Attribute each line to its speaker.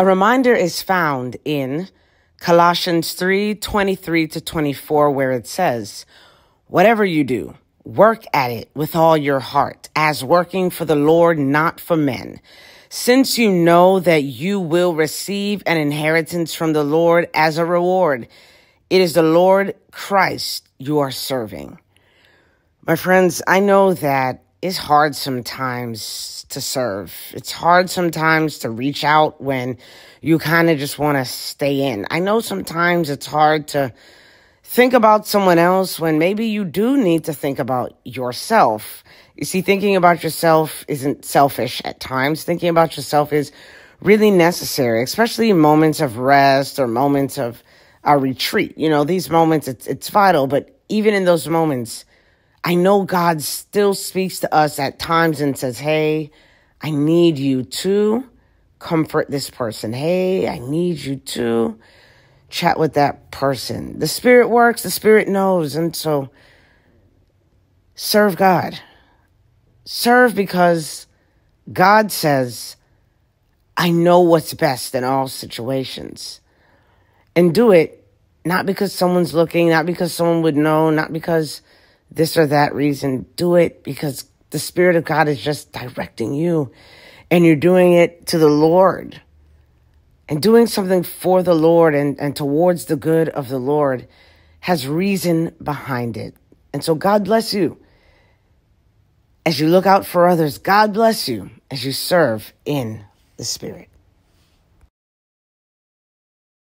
Speaker 1: A reminder is found in Colossians 3 23 to 24, where it says, Whatever you do, work at it with all your heart, as working for the Lord, not for men, since you know that you will receive an inheritance from the Lord as a reward. It is the Lord Christ you are serving. My friends, I know that it's hard sometimes to serve. It's hard sometimes to reach out when you kind of just want to stay in. I know sometimes it's hard to think about someone else when maybe you do need to think about yourself. You see, thinking about yourself isn't selfish at times. Thinking about yourself is really necessary, especially in moments of rest or moments of a retreat. You know, these moments, it's, it's vital, but even in those moments, I know God still speaks to us at times and says, Hey, I need you to comfort this person. Hey, I need you to chat with that person. The Spirit works, the Spirit knows. And so serve God. Serve because God says, I know what's best in all situations. And do it not because someone's looking, not because someone would know, not because this or that reason. Do it because the Spirit of God is just directing you and you're doing it to the Lord and doing something for the Lord and, and towards the good of the Lord has reason behind it. And so God bless you as you look out for others. God bless you as you serve in the Spirit.